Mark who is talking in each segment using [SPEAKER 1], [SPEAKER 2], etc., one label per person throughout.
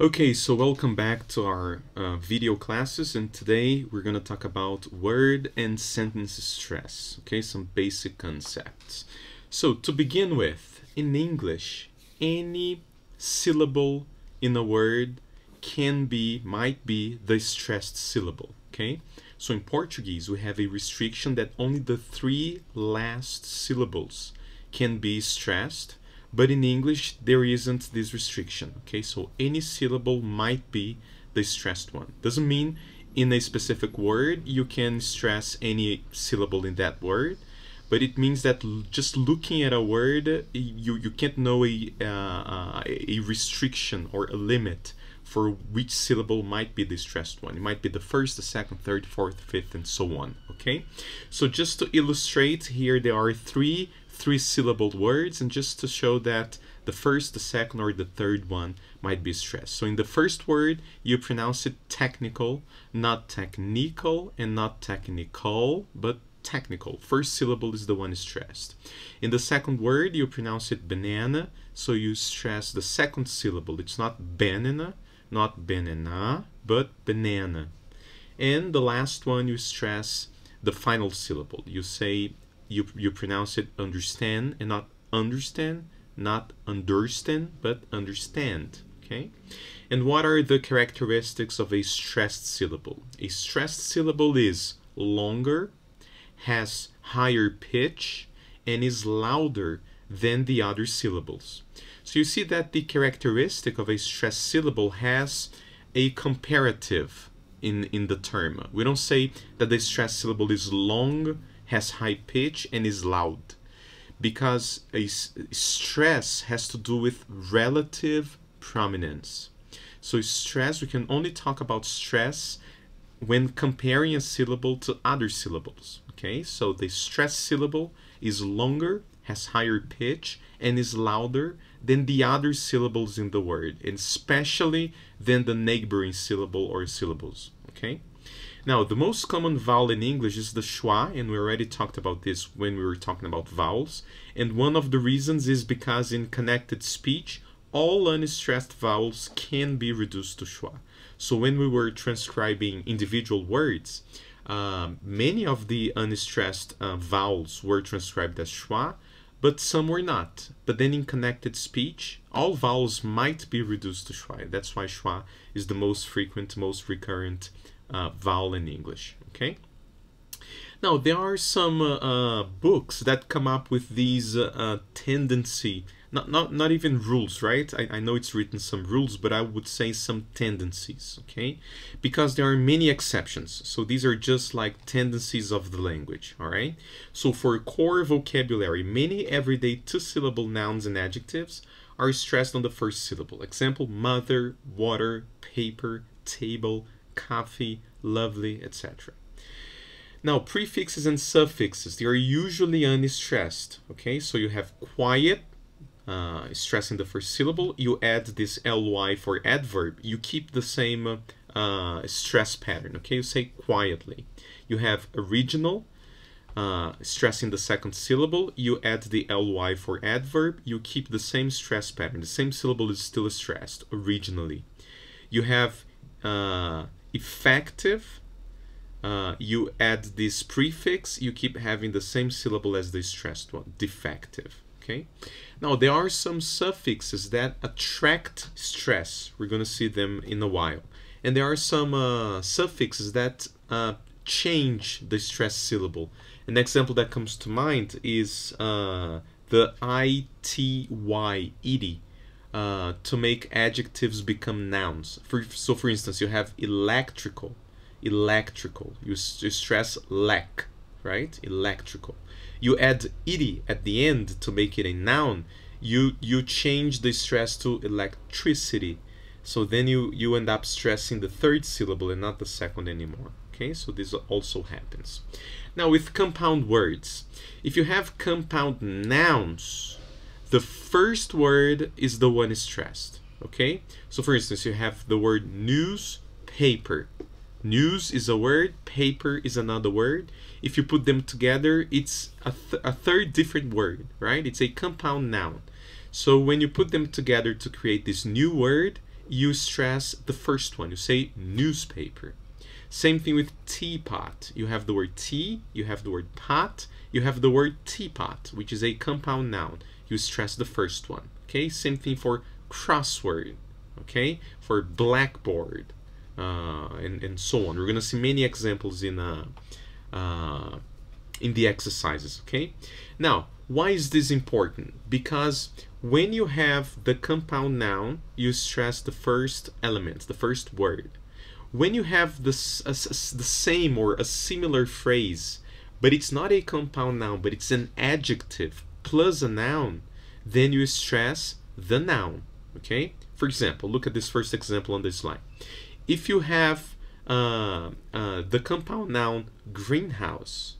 [SPEAKER 1] Okay, so welcome back to our uh, video classes and today we're going to talk about word and sentence stress, okay, some basic concepts. So to begin with, in English, any syllable in a word can be, might be the stressed syllable, okay? So in Portuguese, we have a restriction that only the three last syllables can be stressed but in English there isn't this restriction okay so any syllable might be the stressed one doesn't mean in a specific word you can stress any syllable in that word but it means that just looking at a word you you can't know a uh, a restriction or a limit for which syllable might be the stressed one. It might be the first, the second, third, fourth, fifth, and so on. Okay, so just to illustrate here, there are three three syllabled words and just to show that the first, the second, or the third one might be stressed. So in the first word, you pronounce it technical, not technical, and not technical, but technical. First syllable is the one stressed. In the second word, you pronounce it banana, so you stress the second syllable. It's not banana, not banana, but banana. And the last one, you stress the final syllable. You say you you pronounce it understand and not understand, not understand, but understand. Okay. And what are the characteristics of a stressed syllable? A stressed syllable is longer, has higher pitch, and is louder than the other syllables. So you see that the characteristic of a stressed syllable has a comparative in, in the term. We don't say that the stressed syllable is long, has high pitch and is loud because a stress has to do with relative prominence. So stress, we can only talk about stress when comparing a syllable to other syllables. Okay, so the stress syllable is longer, has higher pitch, and is louder than the other syllables in the word, and especially than the neighboring syllable or syllables. Okay. Now, the most common vowel in English is the schwa, and we already talked about this when we were talking about vowels. And one of the reasons is because in connected speech, all unstressed vowels can be reduced to schwa. So when we were transcribing individual words, uh, many of the unstressed uh, vowels were transcribed as schwa, but some were not. But then in connected speech, all vowels might be reduced to schwa. That's why schwa is the most frequent, most recurrent uh, vowel in English. Okay. Now there are some uh, uh, books that come up with these uh, tendency, not not not even rules, right? I, I know it's written some rules, but I would say some tendencies, okay? Because there are many exceptions. So these are just like tendencies of the language, all right? So for core vocabulary, many everyday two-syllable nouns and adjectives are stressed on the first syllable. Example: mother, water, paper, table, coffee, lovely, etc. Now, prefixes and suffixes, they are usually unstressed, okay? So you have quiet, uh, stressing the first syllable, you add this ly for adverb, you keep the same uh, stress pattern, okay? You say quietly. You have original, uh, stressing the second syllable, you add the ly for adverb, you keep the same stress pattern. The same syllable is still stressed originally. You have uh, effective, uh, you add this prefix, you keep having the same syllable as the stressed one, defective. Okay. Now there are some suffixes that attract stress. We're going to see them in a while. And there are some uh, suffixes that uh, change the stress syllable. An example that comes to mind is uh, the ity, ity uh, to make adjectives become nouns. For, so, for instance, you have electrical, electrical. You, you stress lack, right? Electrical. You add ity at the end to make it a noun. You you change the stress to electricity. So then you you end up stressing the third syllable and not the second anymore. Okay, so this also happens. Now with compound words, if you have compound nouns, the first word is the one stressed okay so for instance you have the word newspaper. news is a word paper is another word if you put them together it's a, th a third different word right it's a compound noun so when you put them together to create this new word you stress the first one. You say newspaper. Same thing with teapot. You have the word tea, you have the word pot, you have the word teapot, which is a compound noun. You stress the first one. Okay, same thing for crossword. Okay, for blackboard, uh, and and so on. We're gonna see many examples in uh, uh, in the exercises. Okay, now why is this important? Because when you have the compound noun, you stress the first element, the first word. When you have this the same or a similar phrase, but it's not a compound noun, but it's an adjective plus a noun, then you stress the noun. Okay. For example, look at this first example on this slide. If you have uh, uh, the compound noun greenhouse,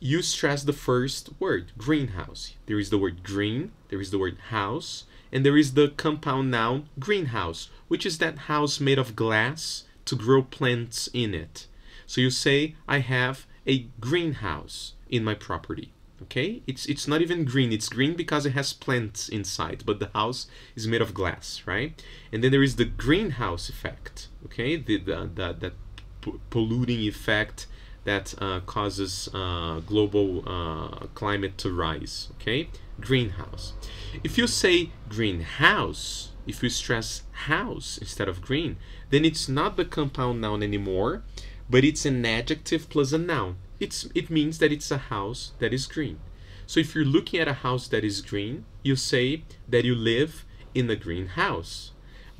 [SPEAKER 1] you stress the first word, greenhouse. There is the word green, there is the word house, and there is the compound noun greenhouse, which is that house made of glass to grow plants in it. So you say, I have a greenhouse in my property. Okay, it's it's not even green. It's green because it has plants inside, but the house is made of glass, right? And then there is the greenhouse effect. Okay, the the, the that polluting effect that uh, causes uh, global uh, climate to rise. Okay, greenhouse. If you say greenhouse, if you stress house instead of green, then it's not the compound noun anymore, but it's an adjective plus a noun. It's it means that it's a house that is green. So if you're looking at a house that is green, you say that you live in a green house.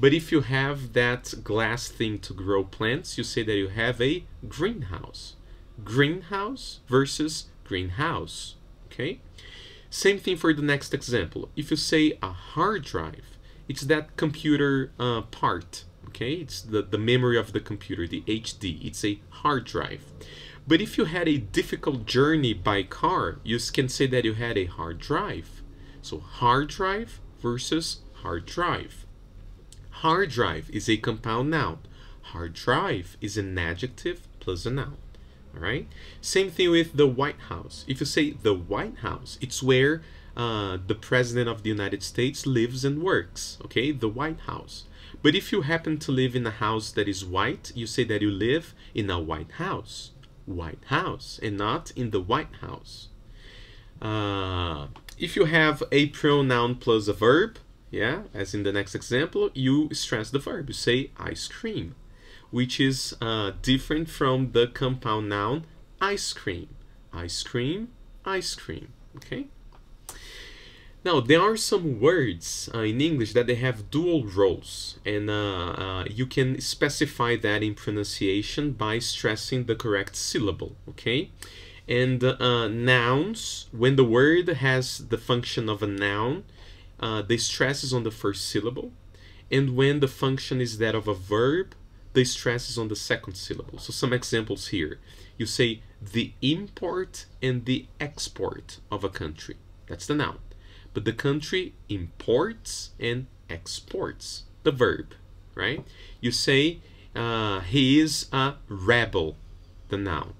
[SPEAKER 1] But if you have that glass thing to grow plants, you say that you have a greenhouse greenhouse versus greenhouse. Okay? Same thing for the next example. If you say a hard drive, it's that computer uh, part. Okay? It's the, the memory of the computer, the HD. It's a hard drive. But if you had a difficult journey by car, you can say that you had a hard drive. So hard drive versus hard drive. Hard drive is a compound noun. Hard drive is an adjective plus a noun. All right. Same thing with the White House. If you say the White House, it's where uh, the president of the United States lives and works. Okay, the White House. But if you happen to live in a house that is white, you say that you live in a White House. White House, and not in the White House. Uh, if you have a pronoun plus a verb, yeah, as in the next example, you stress the verb. You say ice cream which is uh, different from the compound noun ice cream. Ice cream, ice cream, okay? Now, there are some words uh, in English that they have dual roles, and uh, uh, you can specify that in pronunciation by stressing the correct syllable, okay? And uh, nouns, when the word has the function of a noun, uh, the stress is on the first syllable, and when the function is that of a verb, the stress is on the second syllable. So some examples here. You say the import and the export of a country. That's the noun. But the country imports and exports the verb, right? You say uh, he is a rebel, the noun.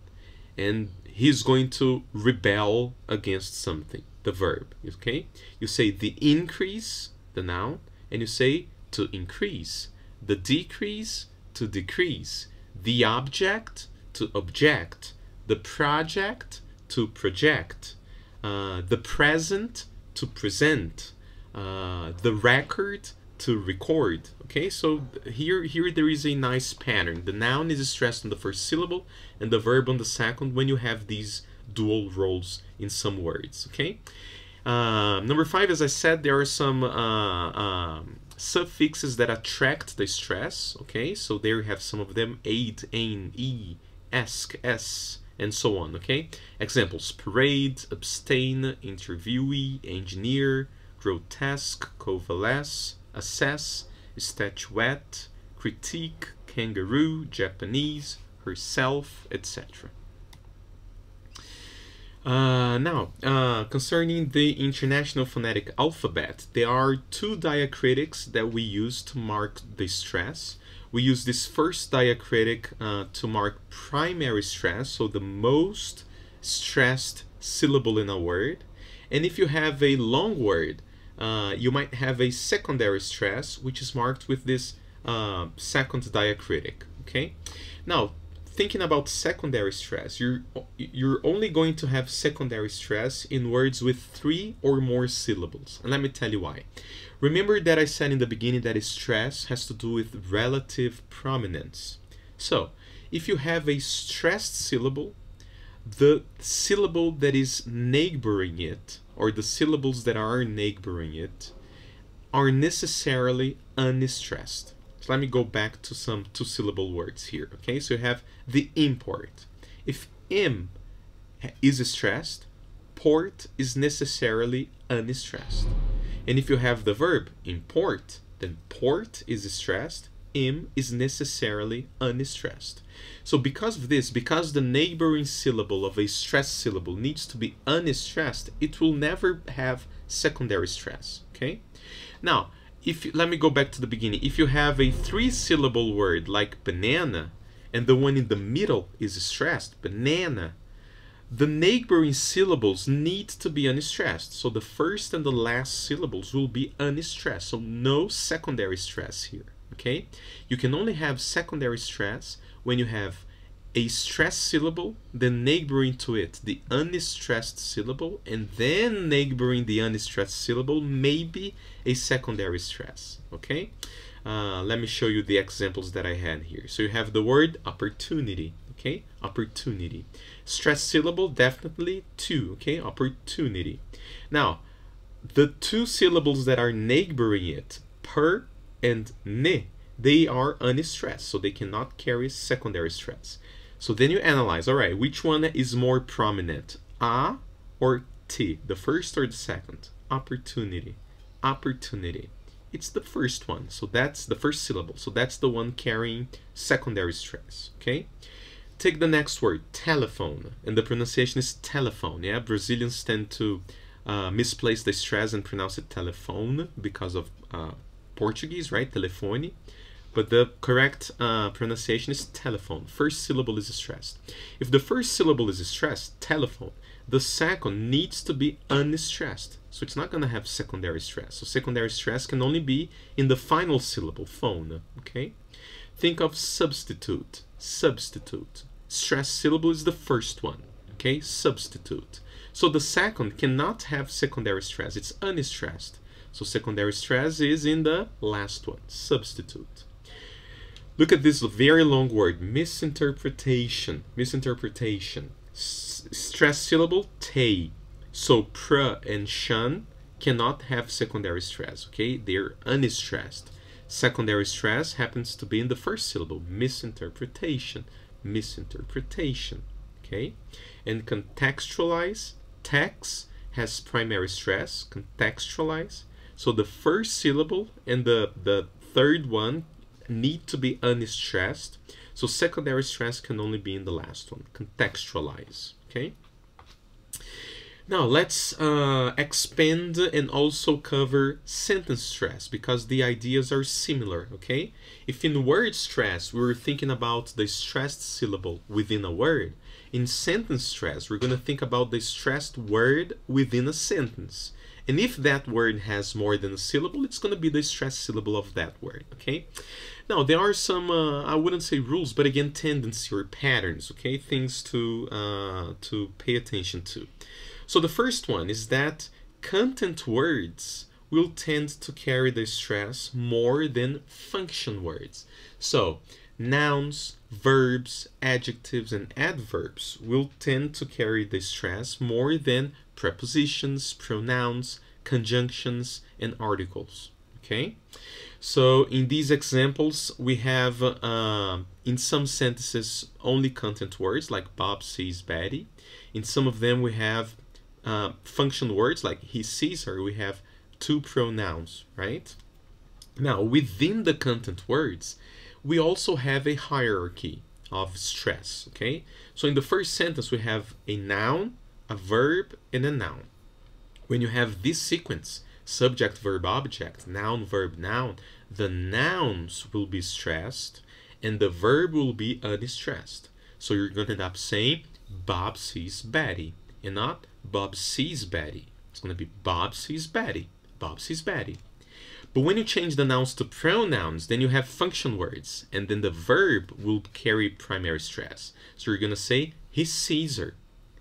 [SPEAKER 1] And he's going to rebel against something, the verb, okay? You say the increase, the noun, and you say to increase. The decrease, to decrease, the object to object, the project to project, uh, the present to present, uh, the record to record. Okay, so here here there is a nice pattern. The noun is stressed on the first syllable and the verb on the second when you have these dual roles in some words. Okay. Uh, number five, as I said, there are some uh, um, suffixes that attract the stress, okay? So there you have some of them, aid, ain, e, s, and so on, okay? Examples, parade, abstain, interviewee, engineer, grotesque, coalesce, assess, statuette, critique, kangaroo, Japanese, herself, etc. Uh, now, uh, concerning the International Phonetic Alphabet, there are two diacritics that we use to mark the stress. We use this first diacritic uh, to mark primary stress, so the most stressed syllable in a word. And if you have a long word, uh, you might have a secondary stress, which is marked with this uh, second diacritic. Okay. Now, thinking about secondary stress, you're you're only going to have secondary stress in words with three or more syllables. And let me tell you why. Remember that I said in the beginning that stress has to do with relative prominence. So, if you have a stressed syllable, the syllable that is neighboring it, or the syllables that are neighboring it, are necessarily unstressed. So let me go back to some two syllable words here. Okay, so you have the import. If im is stressed, port is necessarily unstressed. And if you have the verb import, then port is stressed, im is necessarily unstressed. So because of this, because the neighboring syllable of a stressed syllable needs to be unstressed, it will never have secondary stress, okay? Now, if let me go back to the beginning. If you have a three syllable word like banana and the one in the middle is stressed, banana, the neighboring syllables need to be unstressed. So the first and the last syllables will be unstressed. So no secondary stress here. Okay? You can only have secondary stress when you have a stressed syllable, then neighboring to it the unstressed syllable, and then neighboring the unstressed syllable maybe a secondary stress. Okay, uh, let me show you the examples that I had here. So you have the word opportunity. Okay, opportunity. Stressed syllable definitely two. Okay, opportunity. Now, the two syllables that are neighboring it, per and ne, they are unstressed, so they cannot carry secondary stress. So then you analyze, all right, which one is more prominent, A or T, the first or the second? Opportunity, opportunity. It's the first one, so that's the first syllable. So that's the one carrying secondary stress, okay? Take the next word, telephone, and the pronunciation is telephone, yeah? Brazilians tend to uh, misplace the stress and pronounce it telephone because of uh, Portuguese, right? Telefone but the correct uh, pronunciation is telephone. First syllable is stressed. If the first syllable is stressed, telephone, the second needs to be unstressed. So it's not going to have secondary stress. So secondary stress can only be in the final syllable, phone. Okay? Think of substitute. Substitute. Stress syllable is the first one. Okay? Substitute. So the second cannot have secondary stress. It's unstressed. So secondary stress is in the last one, substitute. Look at this very long word, misinterpretation, misinterpretation. S stress syllable, te. So pr and shan cannot have secondary stress, okay? They're unstressed. Secondary stress happens to be in the first syllable, misinterpretation, misinterpretation, okay? And contextualize, text has primary stress, contextualize. So the first syllable and the, the third one need to be unstressed. So secondary stress can only be in the last one. Contextualize. Okay. Now let's uh, expand and also cover sentence stress because the ideas are similar, okay? If in word stress we were thinking about the stressed syllable within a word, in sentence stress we're going to think about the stressed word within a sentence. And if that word has more than a syllable, it's going to be the stressed syllable of that word, okay? Now, there are some, uh, I wouldn't say rules, but again, tendency or patterns, okay? Things to, uh, to pay attention to. So the first one is that content words will tend to carry the stress more than function words. So nouns, verbs, adjectives, and adverbs will tend to carry the stress more than prepositions, pronouns, conjunctions, and articles. Okay? So in these examples, we have uh, in some sentences only content words like Bob sees Betty. In some of them, we have uh, function words like he sees her. We have two pronouns, right? Now, within the content words, we also have a hierarchy of stress, okay? So in the first sentence, we have a noun, a verb, and a noun. When you have this sequence, subject, verb, object, noun, verb, noun, the nouns will be stressed and the verb will be unstressed. So you're going to end up saying Bob sees Betty and not Bob sees Betty. It's going to be Bob sees Betty. Bob sees Betty. But when you change the nouns to pronouns, then you have function words, and then the verb will carry primary stress. So you're gonna say he's Caesar,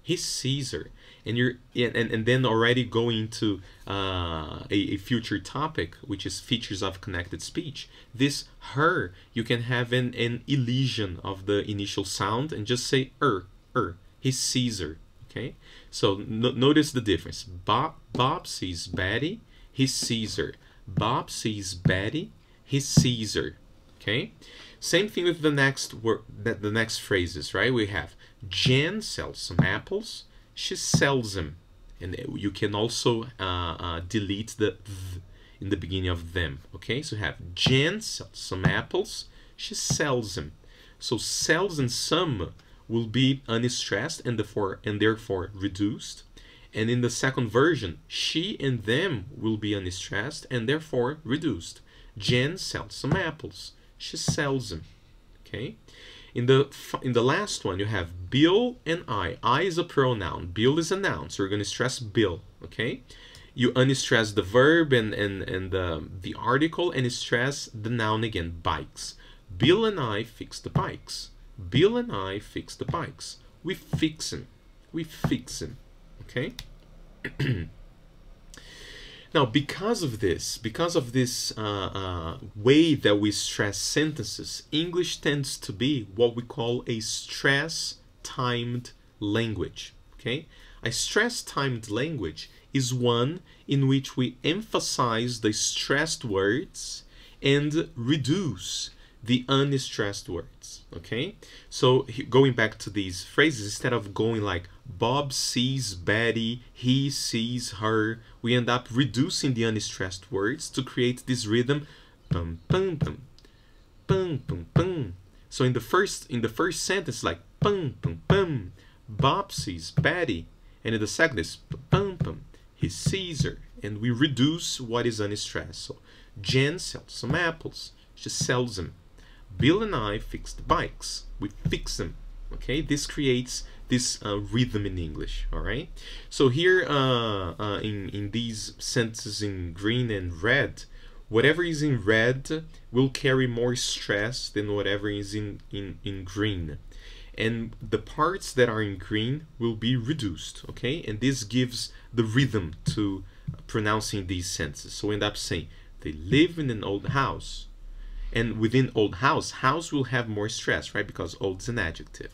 [SPEAKER 1] he's Caesar, and you're and, and then already going to uh, a, a future topic, which is features of connected speech. This her, you can have an, an elision of the initial sound and just say er, er, he's Caesar. Okay, so no, notice the difference. Bob, Bob sees Betty, he's Caesar. Bob sees Betty, he's Caesar. Okay? Same thing with the next word the next phrases, right? We have Jen sells some apples, she sells them. And you can also uh, uh, delete the th in the beginning of them. Okay, so we have Jen sells some apples, she sells them. So sells and some will be unstressed and therefore and therefore reduced. And in the second version, she and them will be unstressed and therefore reduced. Jen sells some apples. She sells them. Okay. In the in the last one, you have Bill and I. I is a pronoun. Bill is a noun, so you're going to stress Bill. Okay. You unstress the verb and and and the the article and stress the noun again. Bikes. Bill and I fix the bikes. Bill and I fix the bikes. We fix them. We fix them. Okay? now, because of this, because of this uh, uh, way that we stress sentences, English tends to be what we call a stress-timed language. Okay? A stress-timed language is one in which we emphasize the stressed words and reduce the unstressed words. Okay? So going back to these phrases, instead of going like Bob sees Betty, he sees her, we end up reducing the unstressed words to create this rhythm. Bum, bum, bum, bum, bum, bum. So in the first in the first sentence, like bum, bum, bum, Bob sees Betty, and in the second is bum, bum, he sees her, and we reduce what is unstressed. So Jen sells some apples. She sells them. Bill and I fix the bikes. We fix them. Okay, this creates this uh, rhythm in English. All right. So here, uh, uh, in in these sentences in green and red, whatever is in red will carry more stress than whatever is in in in green, and the parts that are in green will be reduced. Okay, and this gives the rhythm to pronouncing these sentences. So we end up saying they live in an old house and within old house, house will have more stress, right? Because old is an adjective.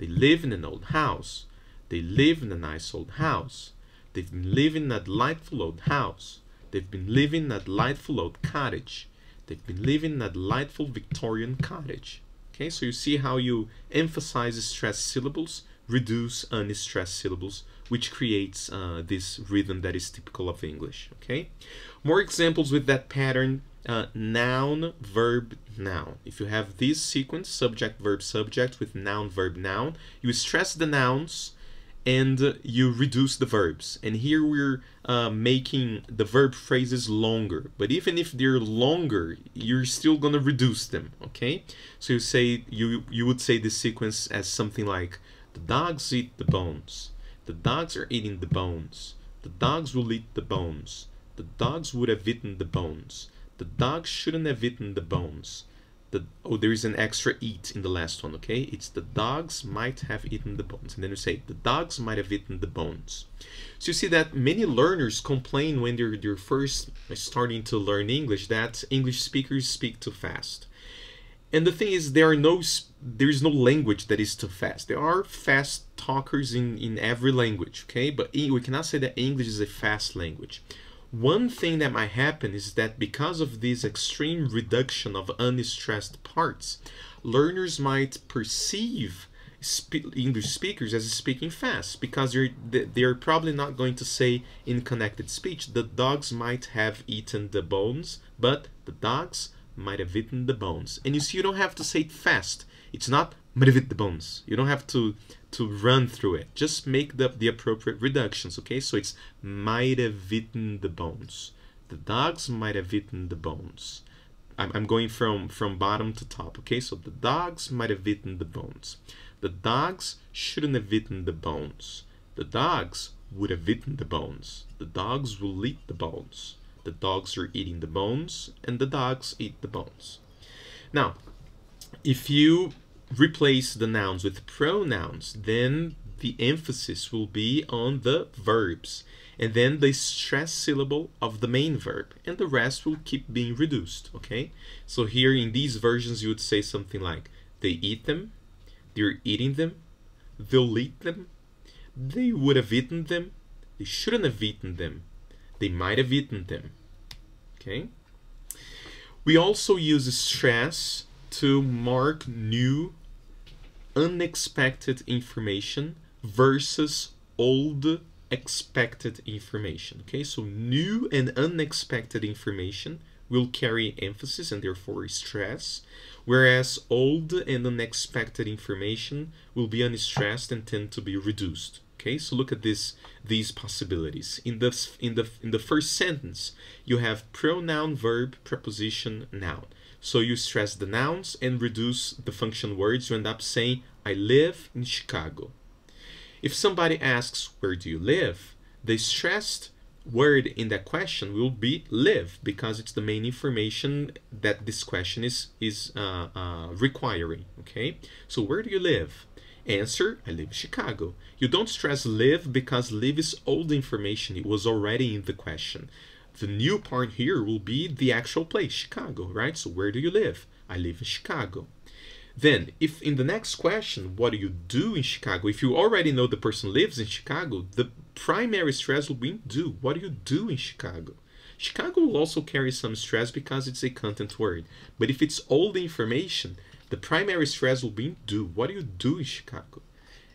[SPEAKER 1] They live in an old house. They live in a nice old house. They've been living in a delightful old house. They've been living in a delightful old cottage. They've been living in a delightful Victorian cottage. Okay, so you see how you emphasize stressed syllables, reduce unstressed syllables, which creates uh, this rhythm that is typical of English. Okay, more examples with that pattern uh, noun, verb, noun. If you have this sequence, subject, verb, subject, with noun, verb, noun, you stress the nouns and you reduce the verbs. And here we're uh, making the verb phrases longer. But even if they're longer, you're still going to reduce them, okay? So you say you you would say this sequence as something like the dogs eat the bones. The dogs are eating the bones. The dogs will eat the bones. The dogs would have eaten the bones. The dog shouldn't have eaten the bones. The, oh, there is an extra eat in the last one, okay? It's the dogs might have eaten the bones. And then you say, the dogs might have eaten the bones. So you see that many learners complain when they're, they're first starting to learn English that English speakers speak too fast. And the thing is, there are no there is no language that is too fast. There are fast talkers in, in every language, okay? But we cannot say that English is a fast language. One thing that might happen is that because of this extreme reduction of unstressed parts, learners might perceive English speakers as speaking fast because they're, they're probably not going to say in connected speech, the dogs might have eaten the bones, but the dogs might have eaten the bones. And you see, you don't have to say it fast. It's not might have eaten the bones. You don't have to to run through it. Just make the, the appropriate reductions, okay? So it's might have eaten the bones. The dogs might have eaten the bones. I'm, I'm going from, from bottom to top, okay? So the dogs might have eaten the bones. The dogs shouldn't have eaten the bones. The dogs would have eaten the bones. The dogs will eat the bones. The dogs are eating the bones, and the dogs eat the bones. Now, if you replace the nouns with pronouns, then the emphasis will be on the verbs. And then the stress syllable of the main verb. And the rest will keep being reduced okay? So here in these versions you would say something like they eat them they're eating them they'll eat them they would have eaten them they shouldn't have eaten them they might have eaten them okay? We also use stress to mark new unexpected information versus old expected information. Okay, so new and unexpected information will carry emphasis and therefore stress, whereas old and unexpected information will be unstressed and tend to be reduced. Okay, so look at this these possibilities. In the in the in the first sentence, you have pronoun, verb, preposition, noun. So you stress the nouns and reduce the function words. You end up saying, I live in Chicago. If somebody asks, Where do you live? the stressed word in that question will be live because it's the main information that this question is, is uh, uh, requiring. Okay, so where do you live? Answer, I live in Chicago. You don't stress live because live is old information. It was already in the question. The new part here will be the actual place, Chicago, right? So where do you live? I live in Chicago. Then, if in the next question, what do you do in Chicago? If you already know the person lives in Chicago, the primary stress will be do. What do you do in Chicago? Chicago will also carry some stress because it's a content word. But if it's all the information, the primary stress will be do. What do you do in Chicago?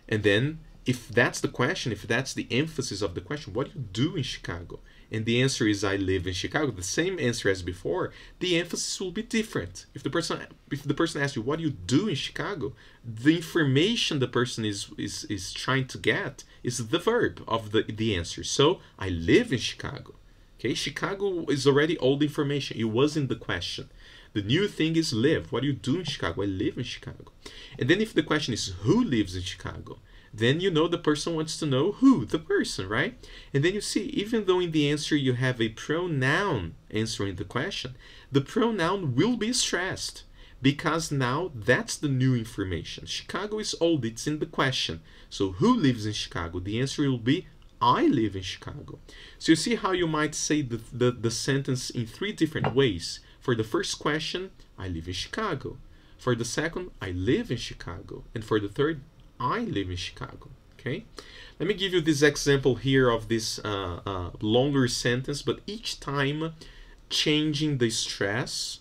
[SPEAKER 1] And then, if that's the question, if that's the emphasis of the question, what do you do in Chicago? And the answer is I live in Chicago, the same answer as before, the emphasis will be different. If the person if the person asks you what do you do in Chicago, the information the person is is, is trying to get is the verb of the, the answer. So I live in Chicago. Okay, Chicago is already old information. It wasn't the question. The new thing is live. What do you do in Chicago? I live in Chicago. And then if the question is who lives in Chicago, then you know the person wants to know who, the person, right? And then you see, even though in the answer you have a pronoun answering the question, the pronoun will be stressed because now that's the new information. Chicago is old, it's in the question. So who lives in Chicago? The answer will be I live in Chicago. So you see how you might say the, the, the sentence in three different ways. For the first question, I live in Chicago. For the second, I live in Chicago. And for the third, I live in Chicago. Okay, let me give you this example here of this uh, uh, longer sentence, but each time changing the stress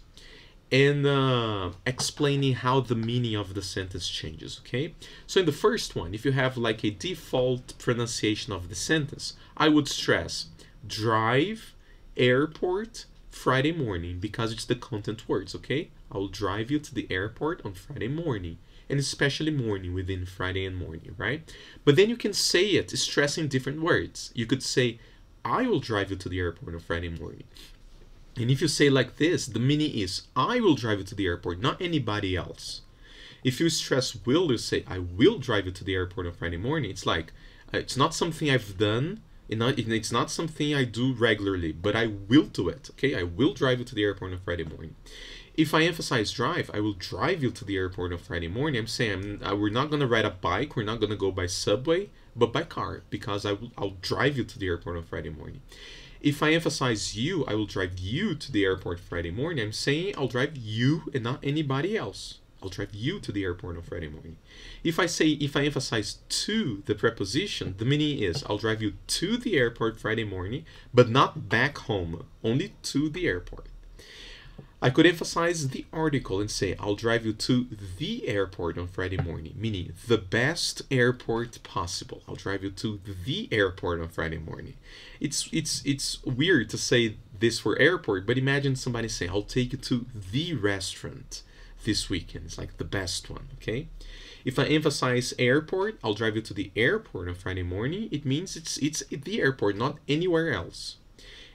[SPEAKER 1] and uh, explaining how the meaning of the sentence changes. Okay, so in the first one, if you have like a default pronunciation of the sentence, I would stress drive, airport, Friday morning because it's the content words. Okay, I will drive you to the airport on Friday morning and especially morning within Friday and morning, right? But then you can say it stressing different words. You could say, I will drive you to the airport on Friday morning. And if you say like this, the meaning is, I will drive you to the airport, not anybody else. If you stress will, you say, I will drive you to the airport on Friday morning. It's like, uh, it's not something I've done. It's not something I do regularly, but I will do it. Okay, I will drive you to the airport on Friday morning. If I emphasize drive, I will drive you to the airport on Friday morning. I'm saying uh, we're not going to ride a bike, we're not going to go by subway, but by car because I will, I'll drive you to the airport on Friday morning. If I emphasize you, I will drive you to the airport Friday morning. I'm saying I'll drive you and not anybody else. I'll drive you to the airport on Friday morning. If I say, if I emphasize to the preposition, the meaning is I'll drive you to the airport Friday morning, but not back home, only to the airport. I could emphasize the article and say, I'll drive you to the airport on Friday morning, meaning the best airport possible. I'll drive you to the airport on Friday morning. It's it's it's weird to say this for airport, but imagine somebody saying, I'll take you to the restaurant this weekend. It's like the best one, okay? If I emphasize airport, I'll drive you to the airport on Friday morning. It means it's it's the airport, not anywhere else.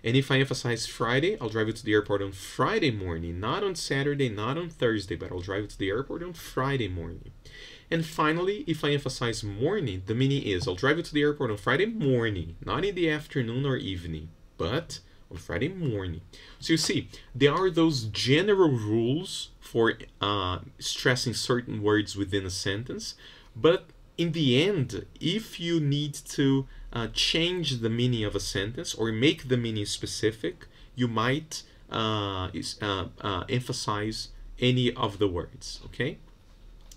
[SPEAKER 1] And if I emphasize Friday, I'll drive you to the airport on Friday morning, not on Saturday, not on Thursday, but I'll drive you to the airport on Friday morning. And finally, if I emphasize morning, the meaning is I'll drive you to the airport on Friday morning, not in the afternoon or evening, but on Friday morning. So you see, there are those general rules for uh, stressing certain words within a sentence, but in the end, if you need to uh, change the meaning of a sentence or make the meaning specific, you might uh, uh, uh, emphasize any of the words. Okay.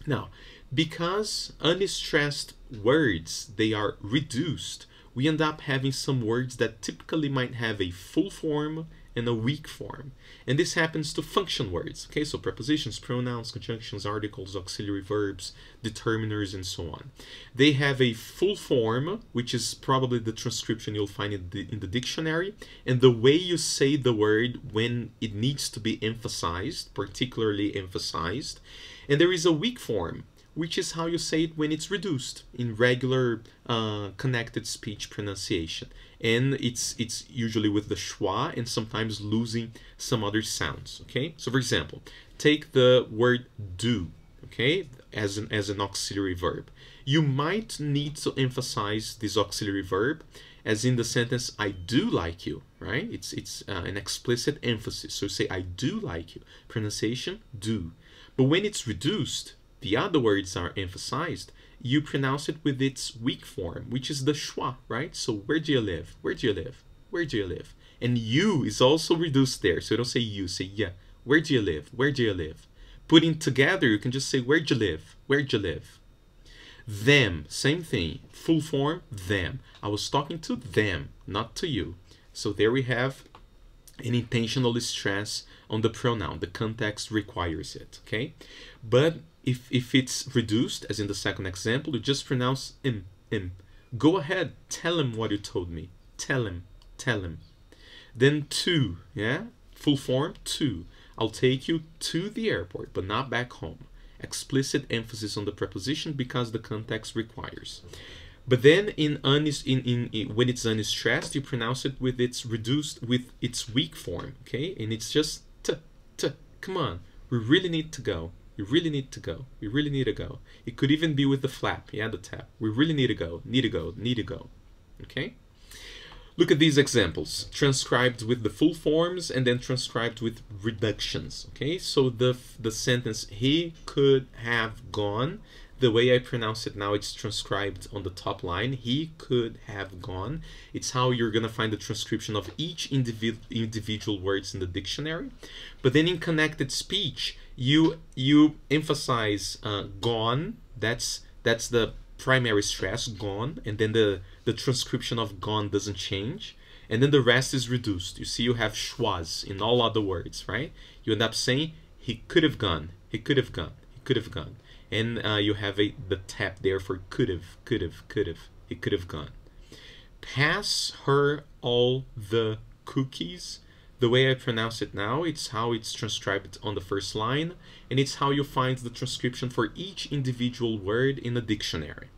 [SPEAKER 1] Now, because unstressed words they are reduced, we end up having some words that typically might have a full form and a weak form. And this happens to function words, okay? So prepositions, pronouns, conjunctions, articles, auxiliary verbs, determiners, and so on. They have a full form, which is probably the transcription you'll find in the, in the dictionary, and the way you say the word when it needs to be emphasized, particularly emphasized. And there is a weak form, which is how you say it when it's reduced in regular uh, connected speech pronunciation. And it's it's usually with the schwa and sometimes losing some other sounds. Okay, so for example, take the word do. Okay, as an as an auxiliary verb, you might need to emphasize this auxiliary verb, as in the sentence "I do like you." Right? It's it's uh, an explicit emphasis. So say "I do like you." Pronunciation do. But when it's reduced, the other words are emphasized, you pronounce it with its weak form, which is the schwa, right? So where do you live? Where do you live? Where do you live? And you is also reduced there. So don't say you, say yeah. Where do you live? Where do you live? Putting together, you can just say where'd you live? Where'd you live? Them, same thing. Full form, them. I was talking to them, not to you. So there we have an intentional stress on the pronoun. The context requires it, okay? But if, if it's reduced, as in the second example, you just pronounce im, im. Go ahead, tell him what you told me. Tell him, tell him. Then to, yeah? Full form, to. I'll take you to the airport, but not back home. Explicit emphasis on the preposition because the context requires. But then in, unis, in, in, in when it's unstressed, you pronounce it with its reduced, with its weak form, okay? And it's just t, t, come on. We really need to go. We really need to go. We really need to go. It could even be with the flap, yeah, the tap. We really need to go, need to go, need to go. Okay? Look at these examples, transcribed with the full forms and then transcribed with reductions. Okay, so the the sentence he could have gone the way I pronounce it now, it's transcribed on the top line. He could have gone. It's how you're going to find the transcription of each individ individual words in the dictionary. But then in connected speech, you you emphasize uh, gone. That's that's the primary stress, gone. And then the, the transcription of gone doesn't change. And then the rest is reduced. You see, you have schwas in all other words, right? You end up saying, he could have gone. He could have gone. He could have gone and uh, you have a the tap there for could have, could have, could have. It could have gone. Pass her all the cookies. The way I pronounce it now, it's how it's transcribed on the first line, and it's how you find the transcription for each individual word in a dictionary.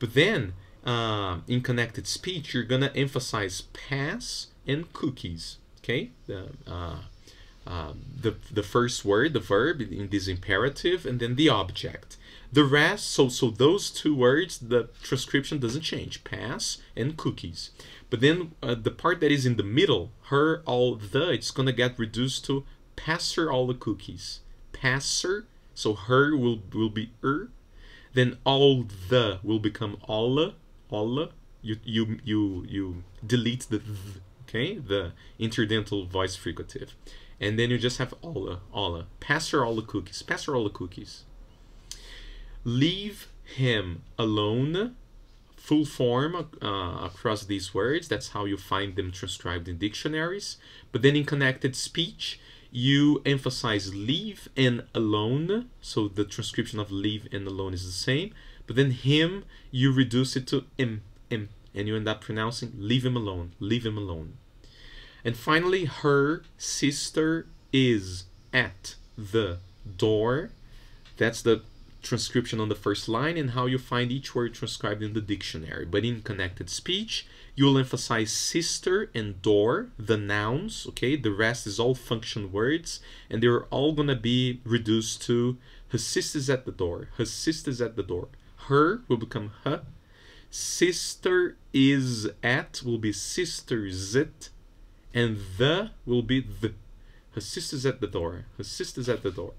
[SPEAKER 1] But then, uh, in connected speech, you're gonna emphasize pass and cookies. Okay, the uh, um, the, the first word, the verb in this imperative, and then the object. The rest, so, so those two words, the transcription doesn't change, pass and cookies. But then uh, the part that is in the middle, her, all, the, it's to get reduced to pass her all the cookies. Pass her, so her will, will be er. Then all the will become all, all. You, you, you, you delete the th, okay, the interdental voice fricative and then you just have Ola, Ola. Pass her all the cookies. Pass her all the cookies. Leave him alone. Full form uh, across these words. That's how you find them transcribed in dictionaries. But then in connected speech, you emphasize leave and alone. So the transcription of leave and alone is the same. But then him, you reduce it to im, im. And you end up pronouncing leave him alone, leave him alone. And finally, her sister is at the door. That's the transcription on the first line and how you find each word transcribed in the dictionary. But in connected speech, you'll emphasize sister and door, the nouns, okay? The rest is all function words, and they're all gonna be reduced to her sister's at the door, her sister's at the door. Her will become her. Sister is at will be sister's it and the will be the. Her sister's at the door. Her sister's at the door.